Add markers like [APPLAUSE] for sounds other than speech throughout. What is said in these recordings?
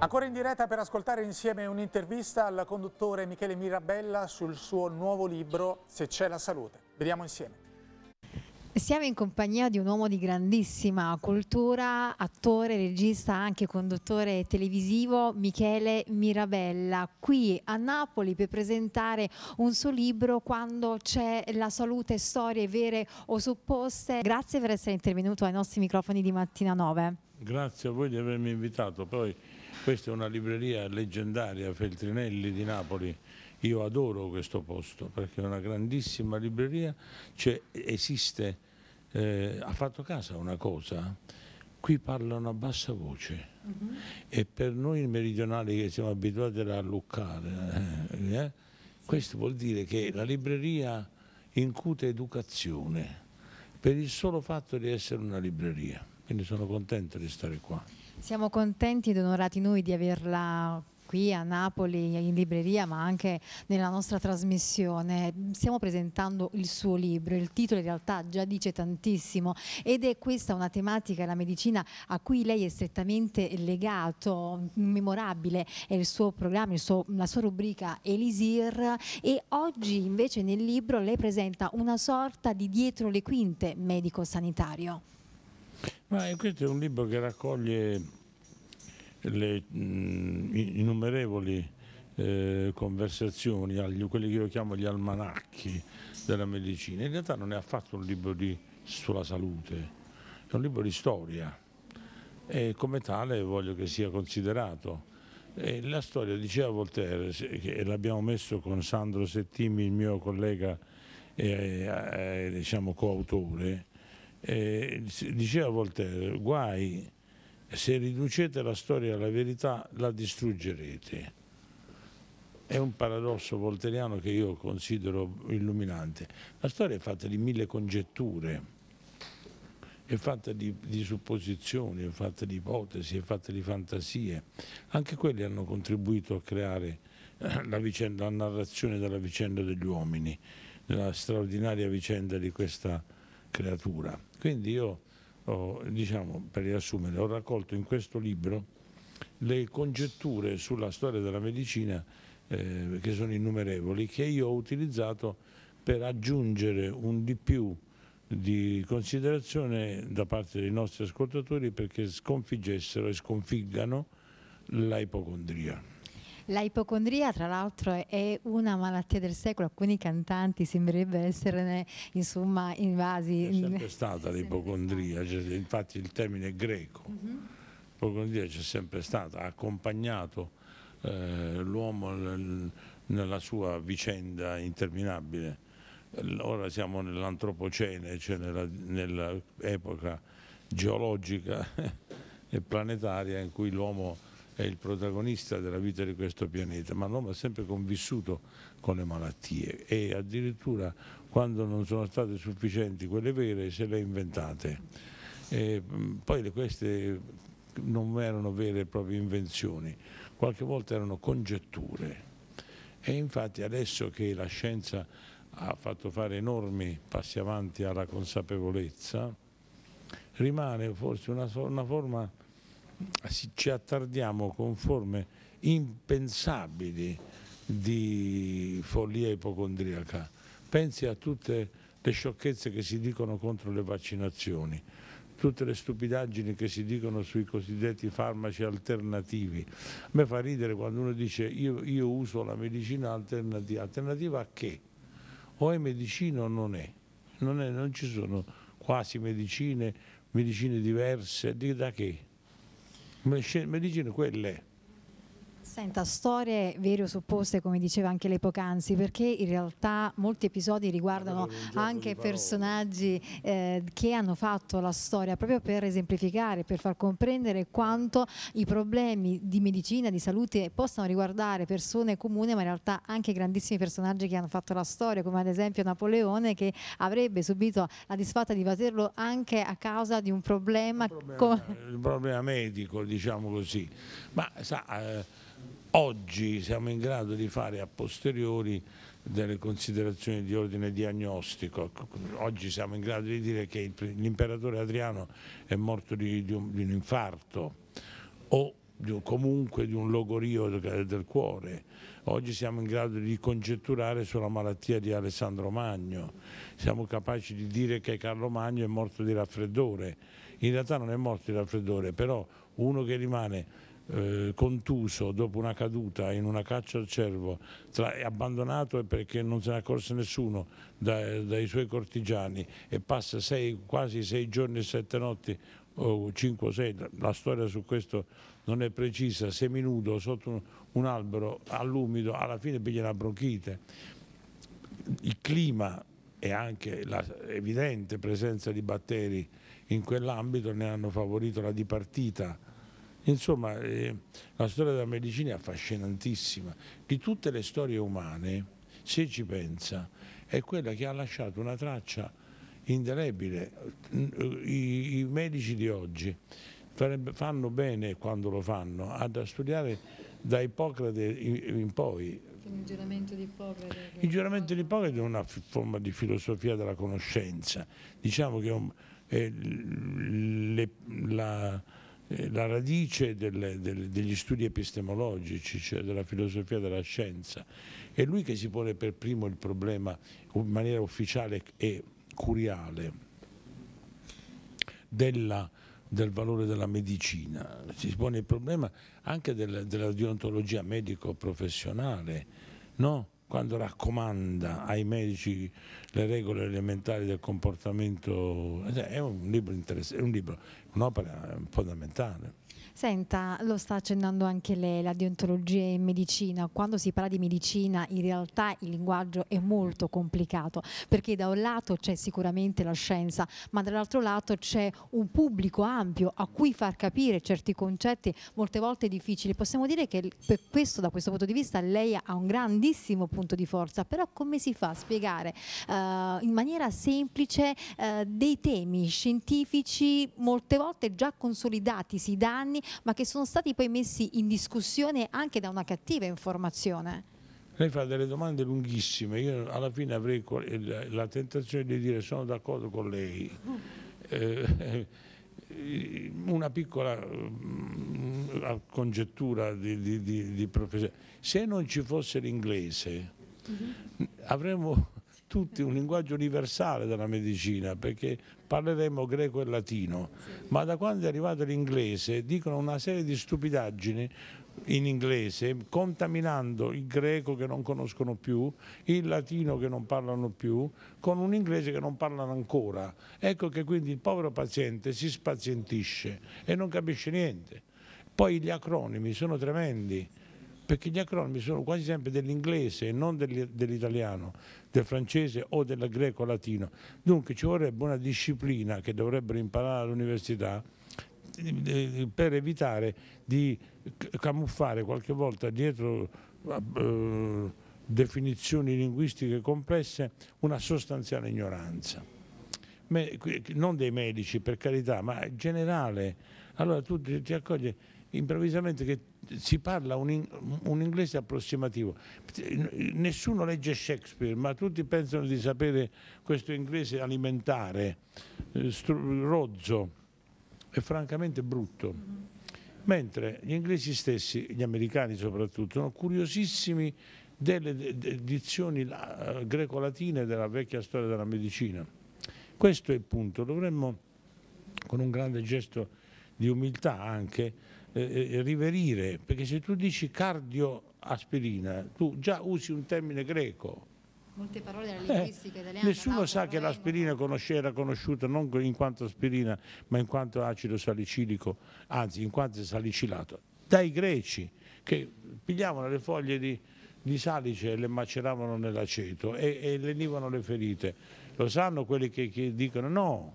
Ancora in diretta per ascoltare insieme un'intervista al conduttore Michele Mirabella sul suo nuovo libro Se c'è la salute. Vediamo insieme. Siamo in compagnia di un uomo di grandissima cultura, attore, regista, anche conduttore televisivo, Michele Mirabella, qui a Napoli per presentare un suo libro Quando c'è la salute, storie vere o supposte. Grazie per essere intervenuto ai nostri microfoni di Mattina 9. Grazie a voi di avermi invitato. Poi questa è una libreria leggendaria, Feltrinelli di Napoli. Io adoro questo posto perché è una grandissima libreria, cioè, esiste eh, ha fatto caso a una cosa, qui parlano a bassa voce uh mhm. -huh. e per noi meridionali che siamo abituati a luccare, eh, eh, questo vuol dire che la libreria incute educazione per il solo fatto di essere una libreria, quindi sono contento di stare qua. Siamo contenti ed onorati noi di averla qui a Napoli in libreria ma anche nella nostra trasmissione. Stiamo presentando il suo libro, il titolo in realtà già dice tantissimo ed è questa una tematica, la medicina a cui lei è strettamente legato, memorabile è il suo programma, il suo, la sua rubrica Elisir e oggi invece nel libro lei presenta una sorta di dietro le quinte medico-sanitario. Ma questo è un libro che raccoglie le mh, innumerevoli eh, conversazioni, agli, quelli che io chiamo gli almanacchi della medicina. In realtà non è affatto un libro di, sulla salute, è un libro di storia e come tale voglio che sia considerato. E la storia, diceva Voltaire, e l'abbiamo messo con Sandro Settimi, il mio collega e eh, diciamo, coautore, eh, diceva Voltaire, guai se riducete la storia alla verità la distruggerete. È un paradosso volteriano che io considero illuminante. La storia è fatta di mille congetture, è fatta di, di supposizioni, è fatta di ipotesi, è fatta di fantasie. Anche quelli hanno contribuito a creare eh, la, vicenda, la narrazione della vicenda degli uomini, della straordinaria vicenda di questa creatura. Quindi io ho, diciamo, per riassumere, ho raccolto in questo libro le congetture sulla storia della medicina eh, che sono innumerevoli, che io ho utilizzato per aggiungere un di più di considerazione da parte dei nostri ascoltatori perché sconfiggessero e sconfiggano la ipocondria. La ipocondria tra l'altro è una malattia del secolo, alcuni cantanti sembrerebbero esserne insomma invasi. È sempre stata l'ipocondria, cioè, infatti il termine è greco, -huh. l'ipocondria c'è sempre stata, ha accompagnato eh, l'uomo nella sua vicenda interminabile. Ora siamo nell'antropocene, cioè nell'epoca geologica [LAUGHS] e planetaria in cui l'uomo è il protagonista della vita di questo pianeta, ma l'uomo ha sempre convissuto con le malattie e addirittura quando non sono state sufficienti quelle vere se le ha inventate. E poi queste non erano vere e proprie invenzioni, qualche volta erano congetture. E infatti adesso che la scienza ha fatto fare enormi passi avanti alla consapevolezza, rimane forse una, una forma ci attardiamo con forme impensabili di follia ipocondriaca. Pensi a tutte le sciocchezze che si dicono contro le vaccinazioni, tutte le stupidaggini che si dicono sui cosiddetti farmaci alternativi. A me fa ridere quando uno dice io, io uso la medicina alternativa. Alternativa a che? O è medicina o non è? Non, è, non ci sono quasi medicine, medicine diverse, da che? Medicine quelle. Senta, storie vere o supposte, come diceva anche lei poc'anzi, perché in realtà molti episodi riguardano anche personaggi eh, che hanno fatto la storia proprio per esemplificare, per far comprendere quanto i problemi di medicina, di salute possano riguardare persone comuni, ma in realtà anche grandissimi personaggi che hanno fatto la storia, come ad esempio Napoleone che avrebbe subito la disfatta di Vaterlo anche a causa di un problema... Il problema, il problema medico, diciamo così. Ma sa... Eh, Oggi siamo in grado di fare a posteriori delle considerazioni di ordine diagnostico. Oggi siamo in grado di dire che l'imperatore Adriano è morto di, di, un, di un, infarto o comunque di un logorio del cuore. Oggi siamo in grado di congetturare sulla malattia di Alessandro Magno, siamo capaci di dire che Carlo Magno è morto di raffreddore. In realtà non è morto di raffreddore, però uno che rimane eh, contuso dopo una caduta in una caccia al cervo, tra, abbandonato perché non se ne accorse nessuno da, dai suoi cortigiani e passa sei, quasi sei giorni e sette notti o cinque o sei, la storia su questo non è precisa, seminudo sotto un, albero all'umido, alla fine piglia una bronchite. Il clima e anche l'evidente presenza di batteri in quell'ambito ne hanno favorito la dipartita Insomma, eh, la storia della medicina è affascinantissima. Di tutte le storie umane, se ci pensa, è quella che ha lasciato una traccia indelebile. I, i medici di oggi fanno bene quando lo fanno a studiare da Ippocrate in poi. Il giuramento di Ippocrate. Il giuramento di Ippocrate è una forma di filosofia della conoscenza. Diciamo che è le, la, eh, la radice delle, delle, degli studi epistemologici, cioè della filosofia della scienza. È lui che si pone per primo il problema in maniera ufficiale e curiale della, del valore della medicina, si pone il problema anche del, della deontologia medico-professionale, no? Quando raccomanda ai medici le regole elementari del comportamento, è un libro interessante, un'opera fondamentale. Senta, lo sta accennando anche lei, la deontologia in medicina. Quando si parla di medicina in realtà il linguaggio è molto complicato perché da un lato c'è sicuramente la scienza, ma dall'altro lato c'è un pubblico ampio a cui far capire certi concetti molte volte difficili. Possiamo dire che per questo, da questo punto di vista lei ha un grandissimo punto di forza, però come si fa a spiegare uh, in maniera semplice uh, dei temi scientifici molte volte già consolidati da anni ma che sono stati poi messi in discussione anche da una cattiva informazione. Lei fa delle domande lunghissime, io alla fine avrei la tentazione di dire sono d'accordo con lei. Eh, una piccola uh, congettura di, di, di, di professione. Se non ci fosse l'inglese, mhm. avremmo tutti un linguaggio universale della medicina perché parleremo greco e latino, ma da quando è arrivato l'inglese dicono una serie di stupidaggini in inglese, contaminando il greco che non conoscono più, il latino che non parlano più, con un inglese che non parlano ancora. Ecco che quindi il povero paziente si spazientisce e non capisce niente. Poi gli acronimi sono tremendi perché gli acronimi sono quasi sempre dell'inglese e non dell'italiano, del francese o del greco-latino. Dunque ci vorrebbe una disciplina che dovrebbero imparare all'università per evitare di camuffare qualche volta dietro uh, definizioni linguistiche complesse una sostanziale ignoranza. non dei medici per carità, ma generale. Allora tu ti accogli improvvisamente che si parla un, in, un, inglese approssimativo. Nessuno legge Shakespeare, ma tutti pensano di sapere questo inglese alimentare, eh, rozzo e francamente brutto. Mentre gli inglesi stessi, gli americani soprattutto, sono curiosissimi delle dizioni greco-latine della vecchia storia della medicina. Questo è il punto, dovremmo con un grande gesto di umiltà anche eh, eh, riverire, perché se tu dici cardioaspirina, tu già usi un termine greco. Molte parole della linguistica eh, italiana. Nessuno sa che l'aspirina era conosciuta non in quanto aspirina, ma in quanto acido salicilico, anzi in quanto salicilato, dai greci che pigliavano le foglie di, di salice e le maceravano nell'aceto e, e lenivano le ferite. Lo sanno quelli che, che dicono no.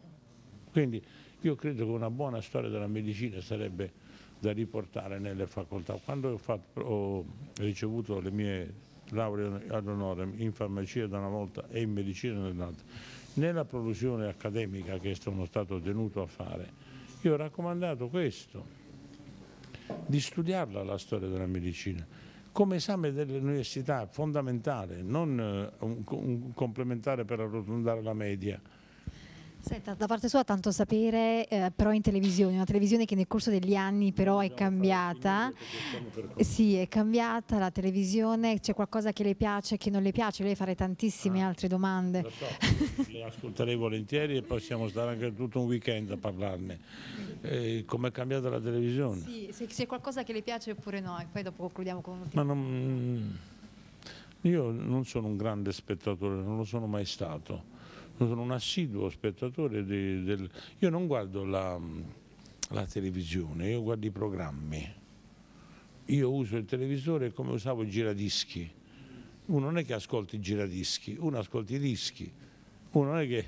Quindi io credo che una buona storia della medicina sarebbe da riportare nelle facoltà. Quando ho, fatto, ho ricevuto le mie lauree ad onore in farmacia da una volta e in medicina dall'altra, nella produzione accademica che sono stato tenuto a fare, io ho raccomandato questo, di studiarla la storia della medicina, come esame dell'università fondamentale, non eh, un, un complementare per arrotondare la media. Senta, da parte sua tanto sapere, eh, però in televisione, una televisione che nel corso degli anni però è cambiata. Sì, è cambiata la televisione, c'è qualcosa che le piace, che non le piace, lei fare tantissime ah, altre domande. So, le ascolterei volentieri e possiamo stare anche tutto un weekend a parlarne. Eh, Come è cambiata la televisione? Sì, se c'è qualcosa che le piace oppure no, e poi dopo concludiamo con un Ma non, io non sono un grande spettatore, non lo sono mai stato sono un assiduo spettatore di, del... Io non guardo la, la televisione, io guardo i programmi. Io uso il televisore come usavo i giradischi. Uno non è che ascolti i giradischi, uno ascolta i dischi. Uno non è che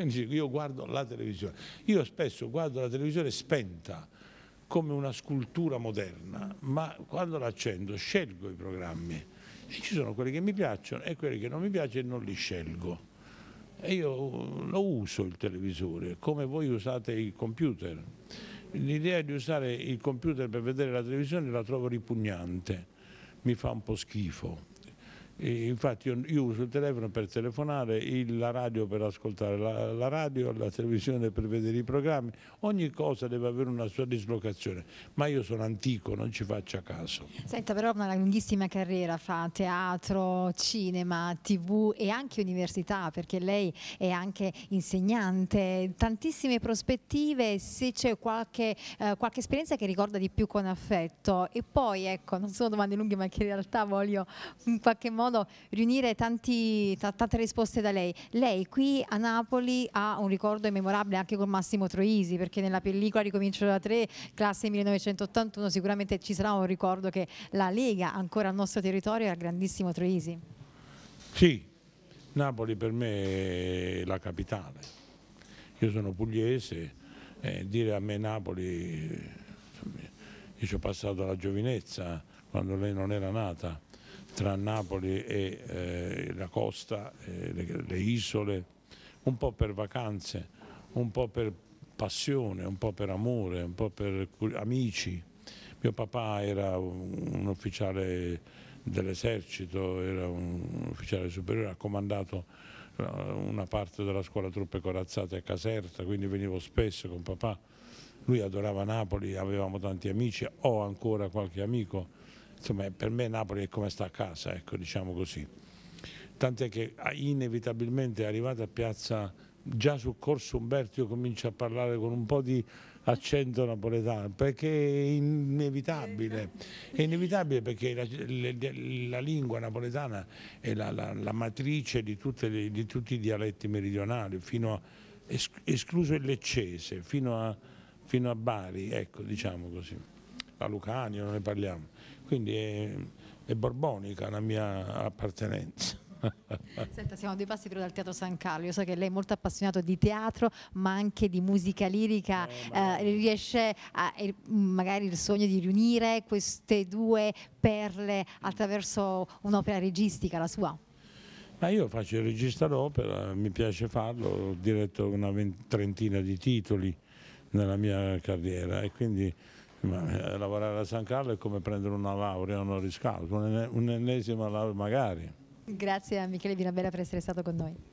[LAUGHS] io guardo la televisione. Io spesso guardo la televisione spenta come una scultura moderna, ma quando l'accendo scelgo i programmi. E ci sono quelli che mi piacciono e quelli che non mi piacciono e non li scelgo. E io lo uso il televisore, come voi usate il computer. L'idea di usare il computer per vedere la televisione la trovo ripugnante, mi fa un po' schifo. Infatti io, io, uso il telefono per telefonare, il, la radio per ascoltare la, la, radio, la televisione per vedere i programmi, ogni cosa deve avere una sua dislocazione, ma io sono antico, non ci faccia caso. Senta però una lunghissima carriera fra teatro, cinema, tv e anche università, perché lei è anche insegnante, tantissime prospettive, se c'è qualche, eh, qualche esperienza che ricorda di più con affetto e poi ecco, non sono domande lunghe ma che in realtà voglio in qualche modo modo riunire tanti, tante risposte da lei. Lei qui a Napoli ha un ricordo immemorabile anche con Massimo Troisi, perché nella pellicola Ricomincio da tre, classe 1981, sicuramente ci sarà un ricordo che la Lega ancora al nostro territorio al grandissimo Troisi. Sì, Napoli per me è la capitale. Io sono pugliese, eh, dire a me Napoli, io ci ho passato la giovinezza quando lei non era nata tra Napoli e eh, la costa, eh, le, le, isole, un po' per vacanze, un po' per passione, un po' per amore, un po' per amici. Mio papà era un ufficiale dell'esercito, era un ufficiale superiore, ha comandato eh, una parte della scuola truppe corazzate a Caserta, quindi venivo spesso con papà. Lui adorava Napoli, avevamo tanti amici, ho ancora qualche amico insomma per me Napoli è come sta a casa, ecco, diciamo così. Tant'è che ah, inevitabilmente arrivato a piazza, già sul corso Umberto io comincio a parlare con un po' di accento napoletano, perché è inevitabile, è inevitabile perché la, la lingua napoletana è la, la, matrice di, le, di, tutti i dialetti meridionali, fino a, escluso il leccese, fino a, fino a Bari, ecco, diciamo così. La Lucania non ne parliamo quindi è, è borbonica la mia appartenenza. [LAUGHS] Senta, siamo due passi dal Teatro San Carlo, io so che lei è molto appassionato di teatro ma anche di musica lirica, no, eh, riesce a, eh, magari il sogno di riunire queste due perle attraverso un'opera registica, la sua? Ma io faccio il regista d'opera, mi piace farlo, ho diretto una trentina di titoli nella mia carriera e quindi ma, eh, lavorare a San Carlo è come prendere una laurea honoris causa, un'ennesima laurea magari. Grazie a Michele Vinabella per essere stato con noi.